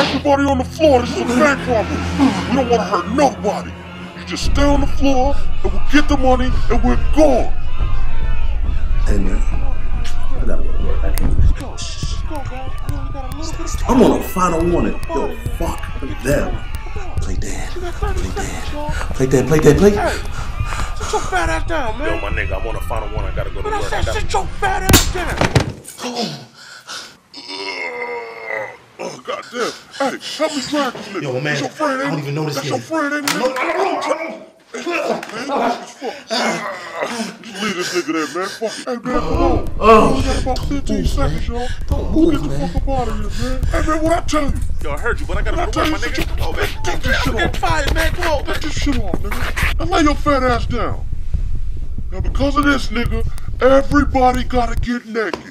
Everybody on the floor, this is a bank robbery. We don't want to hurt nobody. You just stay on the floor, and we'll get the money, and we're gone. Hey man, uh, I gotta go to work. I can't. I'm on a final warning. Yo, fuck them. Play dead. Play dead. Play dead. Play dead. Play. Sit your fat ass down, man. Yo, my nigga, I'm on a final one. I gotta go to But I work. said, I gotta... sit your fat ass down. Oh, goddamn. Hey, help me drag this nigga. Yo, man, That's your friend, I don't it? even know this That's your friend, ain't it? No, I don't know. Man, fuck. Just leave this nigga there, man. Fuck. Hey, man, come on. Oh, We got about 15 seconds, y'all. Don't move, get the man. fuck up out of here, man. Hey, man, what I tell you? Yo, I heard you, but I gotta What go tell to you? work, my nigga. your- Oh, man, Take this shit get fired, man. Come on, man. Take this shit off, nigga. And lay your fat ass down. Now, because of this, nigga, everybody gotta get naked.